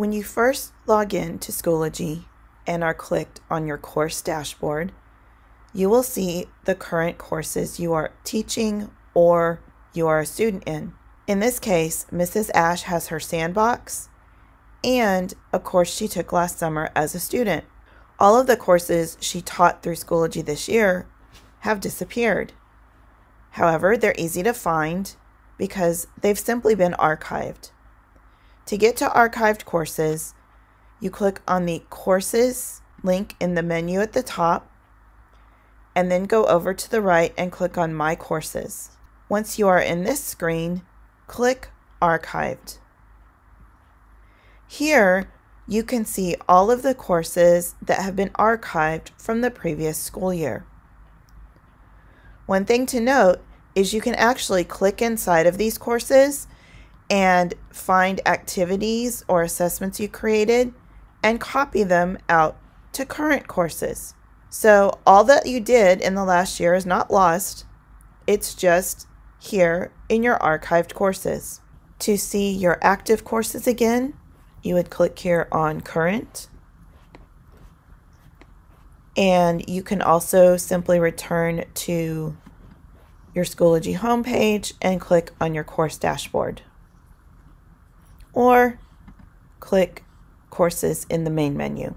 When you first log in to Schoology and are clicked on your course dashboard, you will see the current courses you are teaching or you are a student in. In this case, Mrs. Ash has her sandbox and a course she took last summer as a student. All of the courses she taught through Schoology this year have disappeared. However, they're easy to find because they've simply been archived. To get to archived courses, you click on the Courses link in the menu at the top and then go over to the right and click on My Courses. Once you are in this screen, click Archived. Here, you can see all of the courses that have been archived from the previous school year. One thing to note is you can actually click inside of these courses and find activities or assessments you created and copy them out to current courses. So all that you did in the last year is not lost. It's just here in your archived courses. To see your active courses again, you would click here on current. And you can also simply return to your Schoology homepage and click on your course dashboard. Or click courses in the main menu.